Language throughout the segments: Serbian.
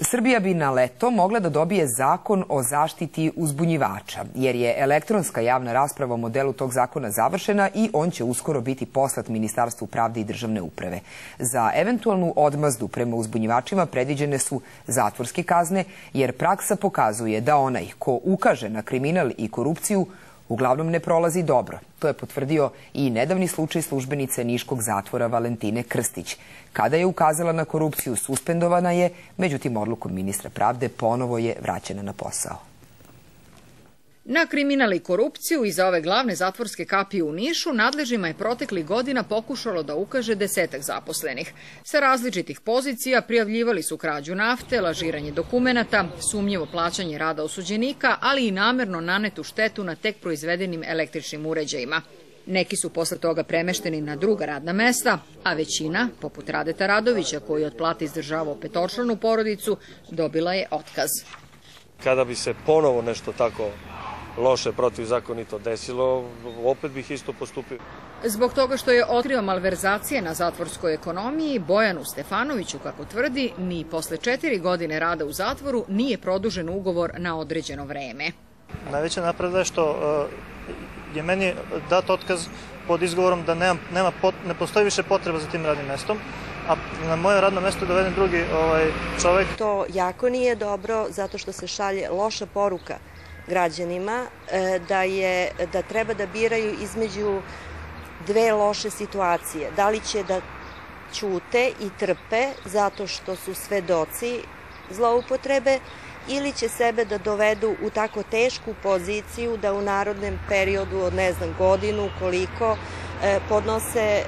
Srbija bi na leto mogla da dobije zakon o zaštiti uzbunjivača, jer je elektronska javna rasprava o modelu tog zakona završena i on će uskoro biti poslat Ministarstvu pravde i državne uprave. Za eventualnu odmazdu prema uzbunjivačima predviđene su zatvorske kazne, jer praksa pokazuje da onaj ko ukaže na kriminal i korupciju uglavnom ne prolazi dobro. To je potvrdio i nedavni slučaj službenice Niškog zatvora Valentine Krstić. Kada je ukazala na korupciju, suspendovana je, međutim odlukom ministra pravde ponovo je vraćena na posao. Na kriminal i korupciju iza ove glavne zatvorske kapije u Nišu nadležima je protekli godina pokušalo da ukaže desetak zaposlenih. Sa različitih pozicija prijavljivali su krađu nafte, lažiranje dokumenata, sumnjivo plaćanje rada osuđenika, ali i namerno nanetu štetu na tek proizvedenim električnim uređajima. Neki su posle toga premešteni na druga radna mesta, a većina, poput Radeta Radovića, koji je od izdržavao petočlanu porodicu, dobila je otkaz. Kada bi se ponovo nešto tako loše protivzakonito desilo, opet bih isto postupio. Zbog toga što je otkrio malverzacije na zatvorskoj ekonomiji, Bojanu Stefanoviću, kako tvrdi, ni posle četiri godine rada u zatvoru nije produžen ugovor na određeno vreme. Najveća napravda je što je meni dat otkaz pod izgovorom da nema, nema pot, ne postoji više potreba za tim radnim mestom, a na moje radno mesto doveden drugi ovaj, čovek. To jako nije dobro zato što se šalje loša poruka građanima e, da, je, da treba da biraju između dve loše situacije. Da li će da ćute i trpe zato što su svedoci zloupotrebe ili će sebe da dovedu u tako tešku poziciju da u narodnem periodu od ne znam godinu koliko e, podnose e,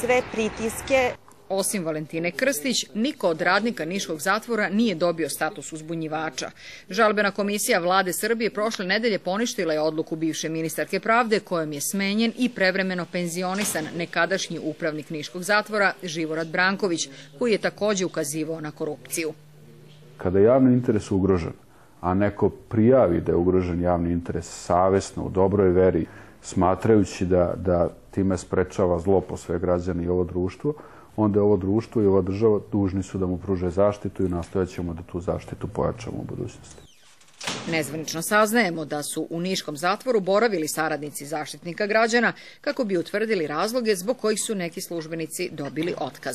sve pritiske Osim Valentine Krstić, niko od radnika Niškog zatvora nije dobio status uzbunjivača. Žalbena komisija vlade Srbije prošle nedelje poništila je odluku bivše ministarke pravde kojom je smenjen i prevremeno penzionisan nekadašnji upravnik Niškog zatvora Živorad Branković, koji je takođe ukazivao na korupciju. Kada javni interes ugrožen, a neko prijavi da je ugrožen javni interes savesno, u dobroj veri, smatrajući da, da time sprečava zlo po sve građane i ovo društvo, onda je ovo društvo i ova država dužni su da mu pruže zaštitu i nastojat ćemo da tu zaštitu pojačamo u budućnosti. Nezvanično saznajemo da su u Niškom zatvoru boravili saradnici zaštitnika građana kako bi utvrdili razloge zbog kojih su neki službenici dobili otkaz.